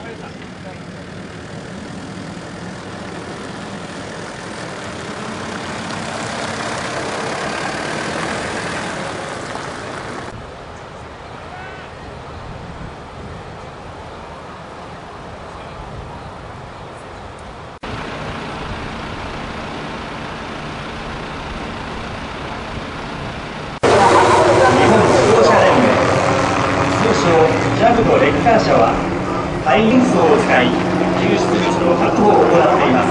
通称ジャブのレッカー車は再演奏を使い救出口の確保を行っています。